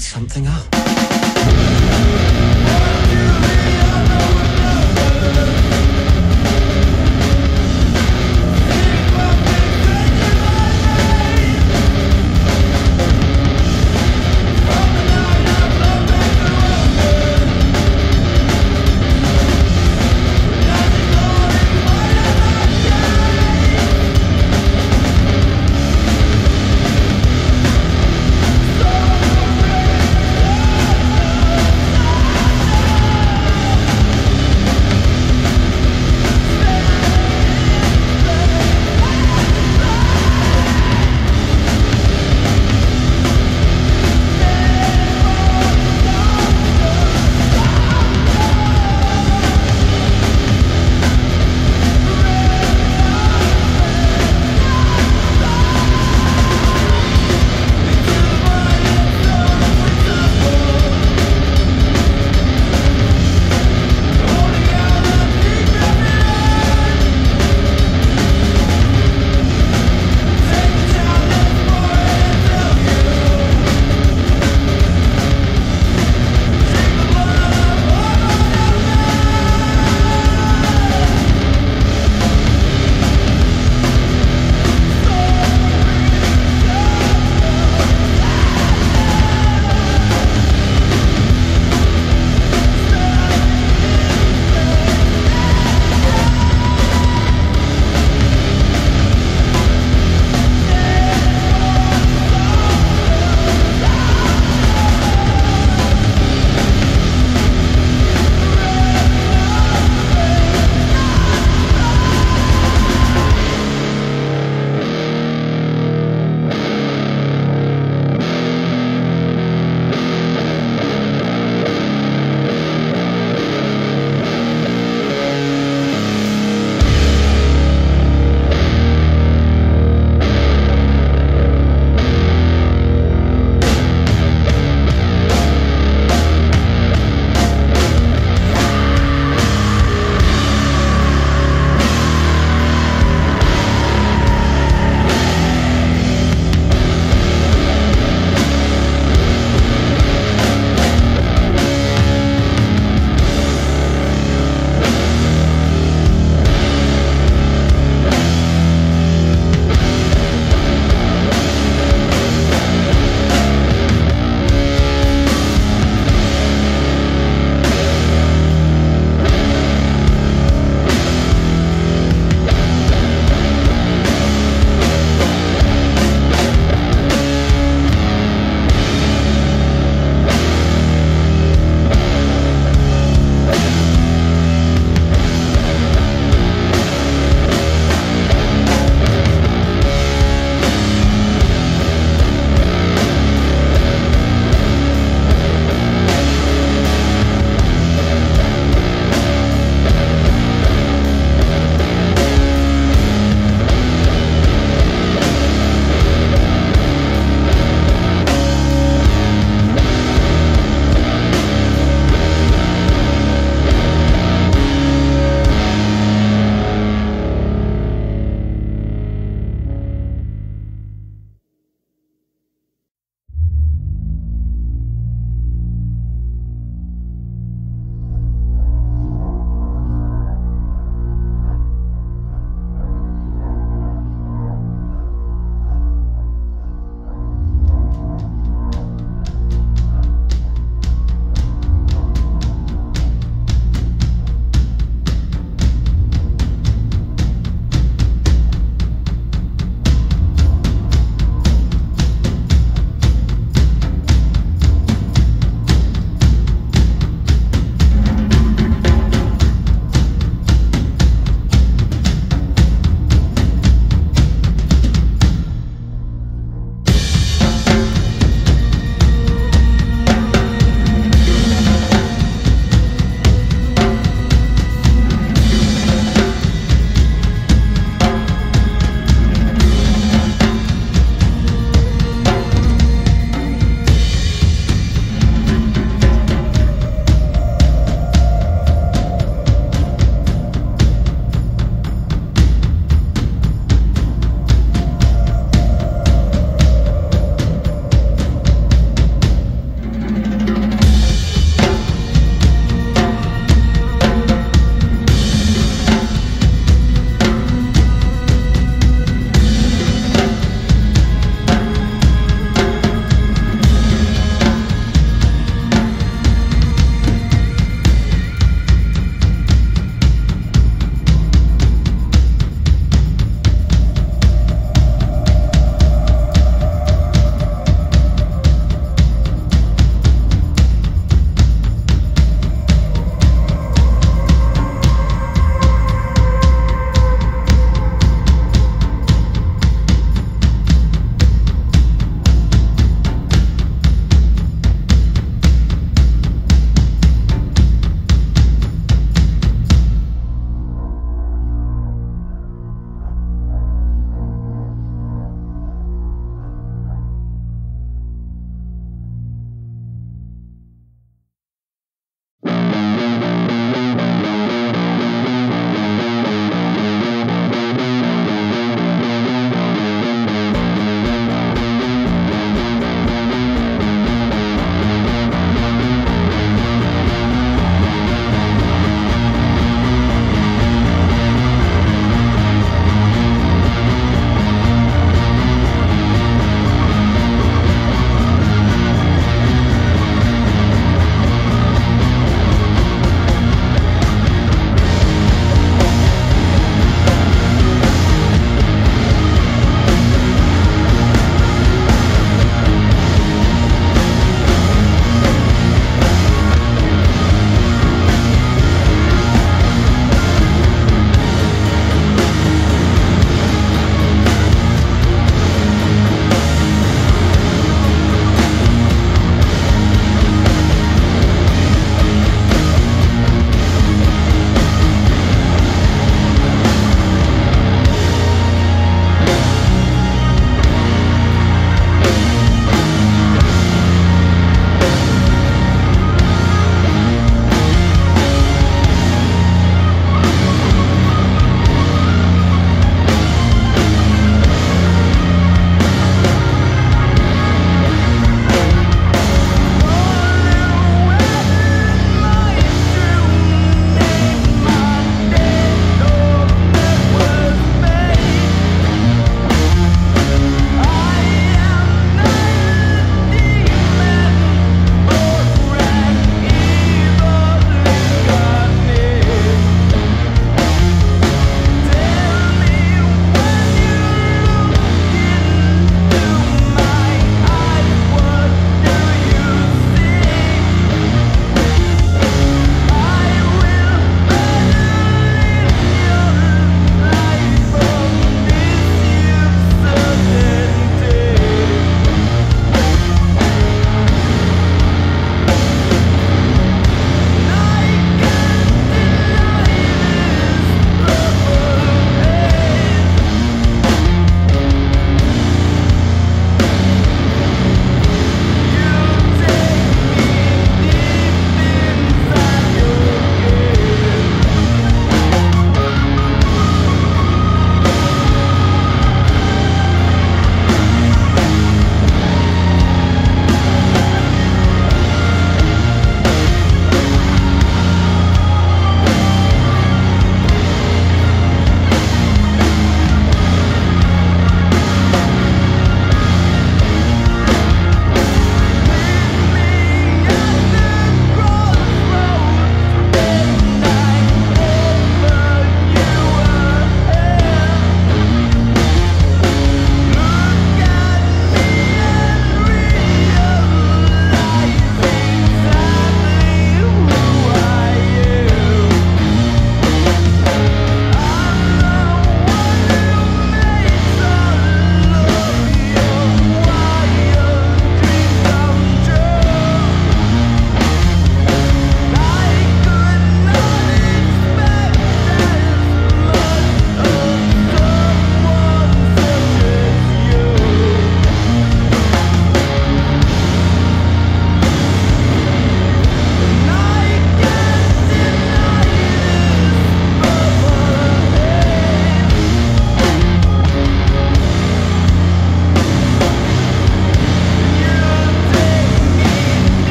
something up.